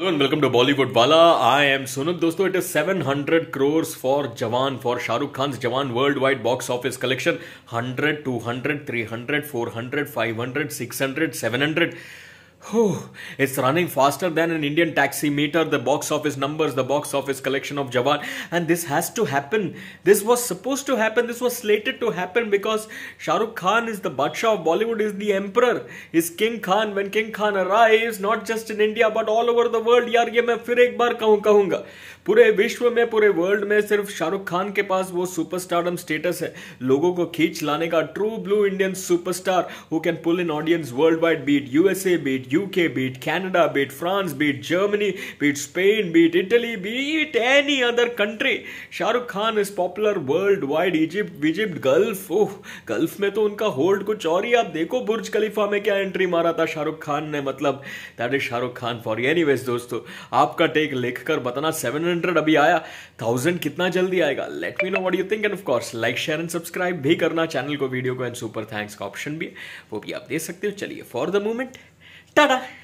Hello and welcome to Bollywoodwallah. I am Sunil. Dosto, it is 700 crores for Jawan, for Shah Rukh Khan's Jawan worldwide box office collection. 100, 200, 300, 400, 500, 600, 700. Whew, it's running faster than an Indian taxi meter, the box office numbers, the box office collection of Jawan. And this has to happen. This was supposed to happen. This was slated to happen because Shah Rukh Khan is the Badshah of Bollywood, is the emperor, is King Khan. When King Khan arrives, not just in India but all over the world, यार ये मैं फिर एक बार कहूँ कहूँगा पूरे विश्व में पूरे वर्ल्ड में सिर्फ शाहरुख खान के पास वो सुपरस्टारडम स्टेटस है लोगों को खींच लाने का true blue Indian superstar who can pull in audience world wide beat USA beat UK beat Canada beat France beat Germany beat Spain beat Italy beat any other country Shahrukh Khan is popular world wide Egypt Egypt Gulf oh Gulf में तो उनका hold कुछ और ही। आप देखो बुर्ज खलीफा में क्या entry मारा था शाहरुख खान ने। मतलब that is Shahrukh Khan for anyways दोस्तों, आपका टेक लिख कर बताना। सेवन हंड्रेड अभी आया। थाउज़ेंड कितना जल्दी आएगा? Let me know what you think and of course like share and subscribe भी करना। चैनल को वीडियो को एंड सुपर थैंक्स का ऑप्शन भी है। वो भी आप दे सकते हो। चलिए फॉर द मोमेंट ¡Tara!